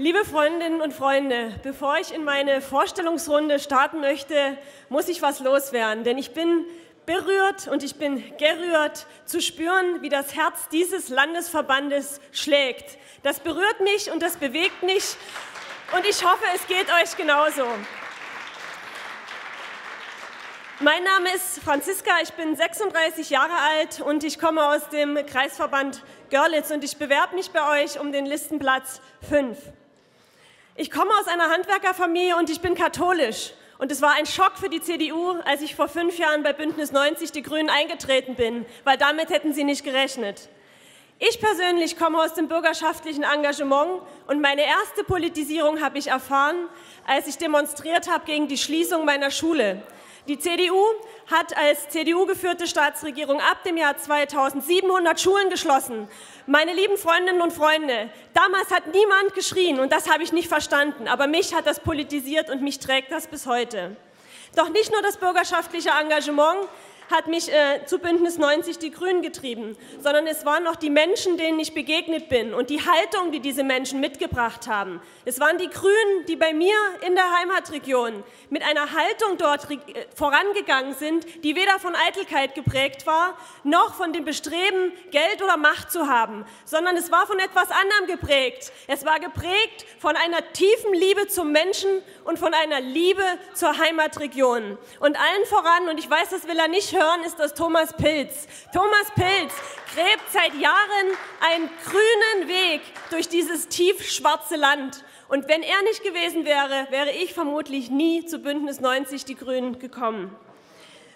Liebe Freundinnen und Freunde, bevor ich in meine Vorstellungsrunde starten möchte, muss ich was loswerden, denn ich bin berührt und ich bin gerührt zu spüren, wie das Herz dieses Landesverbandes schlägt. Das berührt mich und das bewegt mich und ich hoffe, es geht euch genauso. Mein Name ist Franziska, ich bin 36 Jahre alt und ich komme aus dem Kreisverband Görlitz und ich bewerbe mich bei euch um den Listenplatz 5. Ich komme aus einer Handwerkerfamilie und ich bin katholisch. Und es war ein Schock für die CDU, als ich vor fünf Jahren bei Bündnis 90 Die Grünen eingetreten bin, weil damit hätten sie nicht gerechnet. Ich persönlich komme aus dem bürgerschaftlichen Engagement und meine erste Politisierung habe ich erfahren, als ich demonstriert habe gegen die Schließung meiner Schule. Die CDU hat als CDU-geführte Staatsregierung ab dem Jahr 2000 700 Schulen geschlossen. Meine lieben Freundinnen und Freunde, damals hat niemand geschrien und das habe ich nicht verstanden, aber mich hat das politisiert und mich trägt das bis heute. Doch nicht nur das bürgerschaftliche Engagement, hat mich äh, zu Bündnis 90 Die Grünen getrieben, sondern es waren auch die Menschen, denen ich begegnet bin und die Haltung, die diese Menschen mitgebracht haben. Es waren die Grünen, die bei mir in der Heimatregion mit einer Haltung dort äh, vorangegangen sind, die weder von Eitelkeit geprägt war, noch von dem Bestreben, Geld oder Macht zu haben, sondern es war von etwas anderem geprägt. Es war geprägt von einer tiefen Liebe zum Menschen und von einer Liebe zur Heimatregion. Und allen voran, und ich weiß, das will er nicht hören, ist das Thomas Pilz. Thomas Pilz gräbt seit Jahren einen grünen Weg durch dieses tiefschwarze Land. Und wenn er nicht gewesen wäre, wäre ich vermutlich nie zu Bündnis 90 Die Grünen gekommen.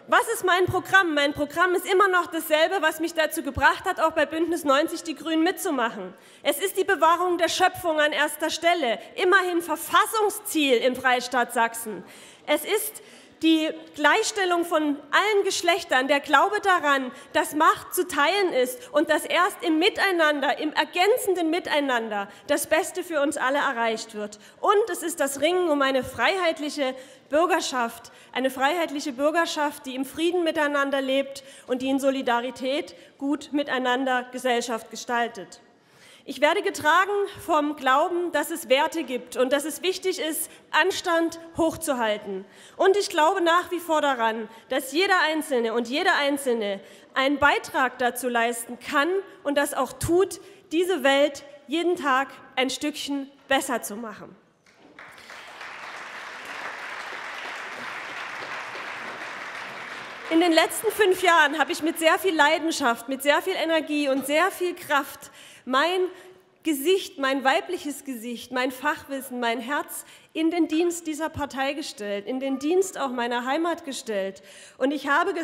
Was ist mein Programm? Mein Programm ist immer noch dasselbe, was mich dazu gebracht hat, auch bei Bündnis 90 Die Grünen mitzumachen. Es ist die Bewahrung der Schöpfung an erster Stelle, immerhin Verfassungsziel im Freistaat Sachsen. Es ist die Gleichstellung von allen Geschlechtern, der Glaube daran, dass Macht zu teilen ist und dass erst im Miteinander, im ergänzenden Miteinander das Beste für uns alle erreicht wird. Und es ist das Ringen um eine freiheitliche Bürgerschaft, eine freiheitliche Bürgerschaft, die im Frieden miteinander lebt und die in Solidarität gut miteinander Gesellschaft gestaltet. Ich werde getragen vom Glauben, dass es Werte gibt und dass es wichtig ist, Anstand hochzuhalten. Und ich glaube nach wie vor daran, dass jeder Einzelne und jede Einzelne einen Beitrag dazu leisten kann und das auch tut, diese Welt jeden Tag ein Stückchen besser zu machen. In den letzten fünf Jahren habe ich mit sehr viel Leidenschaft, mit sehr viel Energie und sehr viel Kraft mein Gesicht, mein weibliches Gesicht, mein Fachwissen, mein Herz in den Dienst dieser Partei gestellt, in den Dienst auch meiner Heimat gestellt. Und ich habe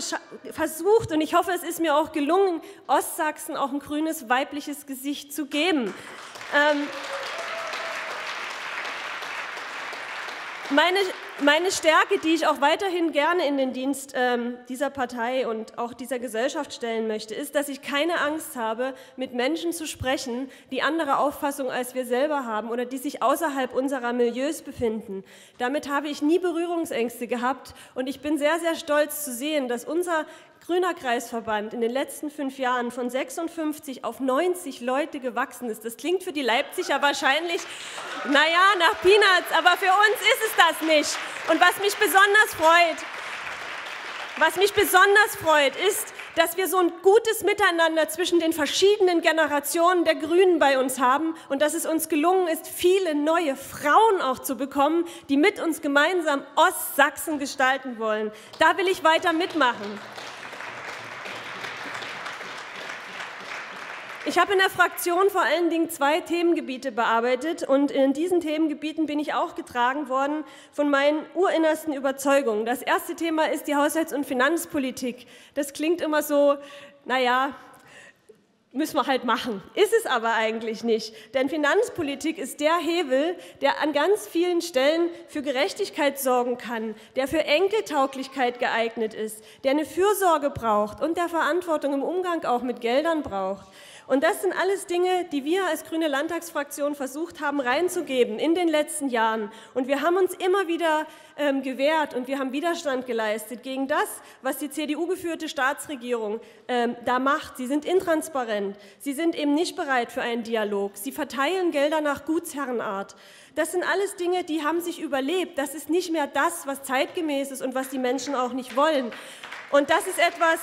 versucht, und ich hoffe, es ist mir auch gelungen, Ostsachsen auch ein grünes weibliches Gesicht zu geben. Ähm, meine, meine Stärke, die ich auch weiterhin gerne in den Dienst ähm, dieser Partei und auch dieser Gesellschaft stellen möchte, ist, dass ich keine Angst habe, mit Menschen zu sprechen, die andere Auffassungen als wir selber haben oder die sich außerhalb unserer Milieus befinden. Damit habe ich nie Berührungsängste gehabt und ich bin sehr, sehr stolz zu sehen, dass unser Grüner Kreisverband in den letzten fünf Jahren von 56 auf 90 Leute gewachsen ist. Das klingt für die Leipziger wahrscheinlich, naja, nach Peanuts, aber für uns ist es das nicht. Und was mich besonders freut, was mich besonders freut, ist, dass wir so ein gutes Miteinander zwischen den verschiedenen Generationen der Grünen bei uns haben und dass es uns gelungen ist, viele neue Frauen auch zu bekommen, die mit uns gemeinsam Ostsachsen gestalten wollen. Da will ich weiter mitmachen. Ich habe in der Fraktion vor allen Dingen zwei Themengebiete bearbeitet und in diesen Themengebieten bin ich auch getragen worden von meinen urinnersten Überzeugungen. Das erste Thema ist die Haushalts- und Finanzpolitik. Das klingt immer so, naja, müssen wir halt machen. Ist es aber eigentlich nicht. Denn Finanzpolitik ist der Hebel, der an ganz vielen Stellen für Gerechtigkeit sorgen kann, der für Enkeltauglichkeit geeignet ist, der eine Fürsorge braucht und der Verantwortung im Umgang auch mit Geldern braucht. Und das sind alles Dinge, die wir als grüne Landtagsfraktion versucht haben reinzugeben in den letzten Jahren. Und wir haben uns immer wieder ähm, gewehrt und wir haben Widerstand geleistet gegen das, was die CDU-geführte Staatsregierung ähm, da macht. Sie sind intransparent. Sie sind eben nicht bereit für einen Dialog. Sie verteilen Gelder nach Gutsherrenart. Das sind alles Dinge, die haben sich überlebt. Das ist nicht mehr das, was zeitgemäß ist und was die Menschen auch nicht wollen. Und das ist etwas,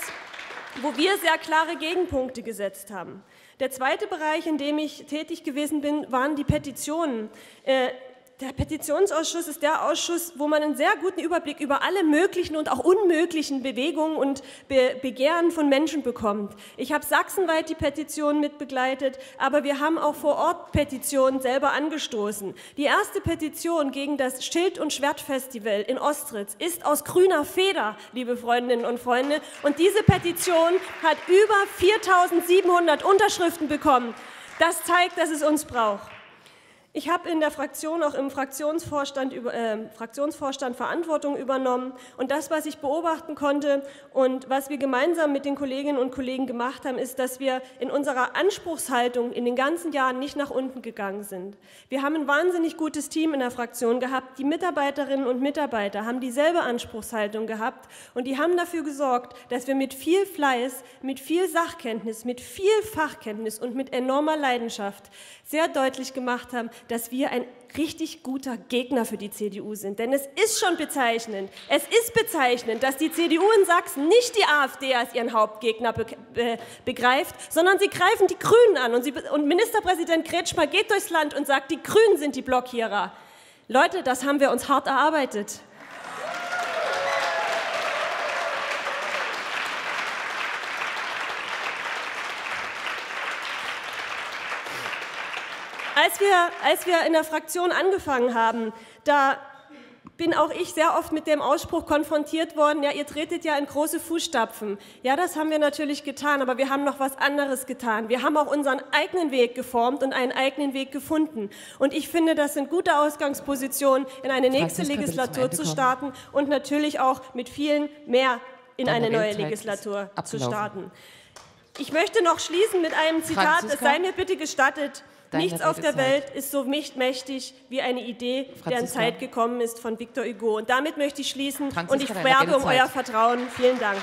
wo wir sehr klare Gegenpunkte gesetzt haben. Der zweite Bereich, in dem ich tätig gewesen bin, waren die Petitionen. Der Petitionsausschuss ist der Ausschuss, wo man einen sehr guten Überblick über alle möglichen und auch unmöglichen Bewegungen und Be Begehren von Menschen bekommt. Ich habe sachsenweit die Petition mitbegleitet, aber wir haben auch vor Ort Petitionen selber angestoßen. Die erste Petition gegen das Schild- und Schwertfestival in Ostritz ist aus grüner Feder, liebe Freundinnen und Freunde. Und diese Petition hat über 4.700 Unterschriften bekommen. Das zeigt, dass es uns braucht. Ich habe in der Fraktion, auch im Fraktionsvorstand, äh, Fraktionsvorstand Verantwortung übernommen. Und das, was ich beobachten konnte und was wir gemeinsam mit den Kolleginnen und Kollegen gemacht haben, ist, dass wir in unserer Anspruchshaltung in den ganzen Jahren nicht nach unten gegangen sind. Wir haben ein wahnsinnig gutes Team in der Fraktion gehabt. Die Mitarbeiterinnen und Mitarbeiter haben dieselbe Anspruchshaltung gehabt. Und die haben dafür gesorgt, dass wir mit viel Fleiß, mit viel Sachkenntnis, mit viel Fachkenntnis und mit enormer Leidenschaft sehr deutlich gemacht haben, dass wir ein richtig guter Gegner für die CDU sind. Denn es ist schon bezeichnend, es ist bezeichnend, dass die CDU in Sachsen nicht die AfD als ihren Hauptgegner be be begreift, sondern sie greifen die Grünen an. Und, sie, und Ministerpräsident Kretschmer geht durchs Land und sagt, die Grünen sind die Blockierer. Leute, das haben wir uns hart erarbeitet. Als wir, als wir in der Fraktion angefangen haben, da bin auch ich sehr oft mit dem Ausspruch konfrontiert worden, ja, ihr tretet ja in große Fußstapfen. Ja, das haben wir natürlich getan, aber wir haben noch was anderes getan. Wir haben auch unseren eigenen Weg geformt und einen eigenen Weg gefunden. Und ich finde, das sind gute Ausgangspositionen, in eine nächste Legislatur zu starten und natürlich auch mit vielen mehr in Deine eine neue Legislatur zu starten. Ich möchte noch schließen mit einem Zitat, Franziska? es sei mir bitte gestattet, Nichts auf der Welt ist so nicht mächtig wie eine Idee, Franziska. deren Zeit gekommen ist von Victor Hugo. Und damit möchte ich schließen Franziska, und ich werbe um euer Vertrauen. Vielen Dank.